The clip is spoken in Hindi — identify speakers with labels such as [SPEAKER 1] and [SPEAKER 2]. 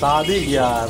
[SPEAKER 1] शादी यार